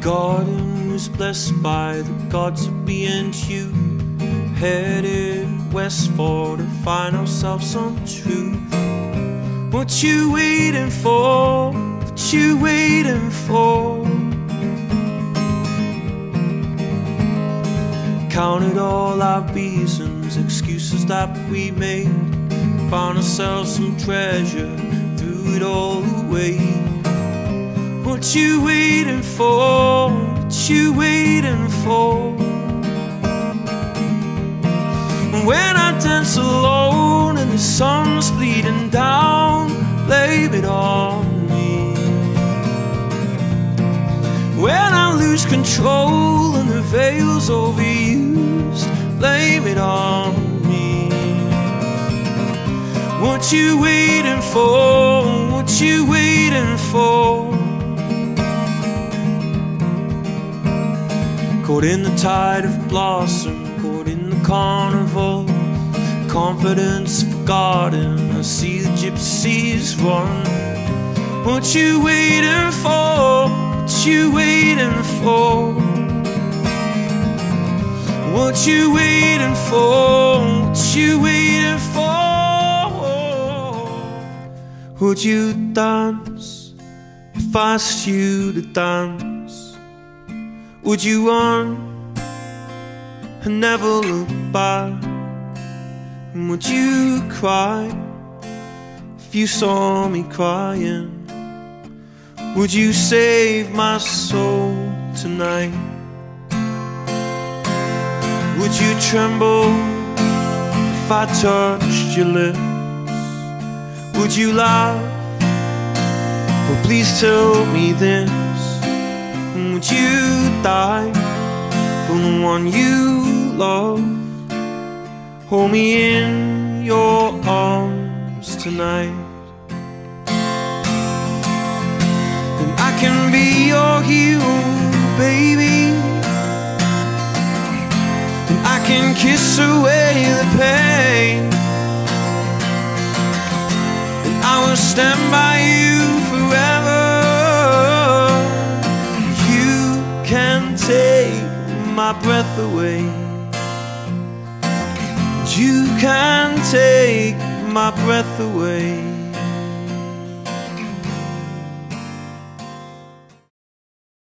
garden was blessed by the gods of and you. Headed west for to find ourselves some truth. What you waiting for? What you waiting for? Counted all our reasons, excuses that we made. Found ourselves some treasure, threw it all away. What you waiting for? What you waiting for? When I dance alone and the sun's bleeding down, blame it on me. When I lose control and the veil's overused, blame it on me. What you waiting for? Caught in the tide of blossom, caught in the carnival. Confidence forgotten, I see the gypsies run. What you waiting for? What you waiting for? What you waiting for? What you waiting for? Would you dance if I asked you to dance? Would you run and never look back? And would you cry if you saw me crying? Would you save my soul tonight? Would you tremble if I touched your lips? Would you laugh? Oh, please tell me this. Would you die for the one you love? Hold me in your arms tonight. And I can be your hero, baby. And I can kiss away the pain. And I will stand by my breath away. You can take my breath away.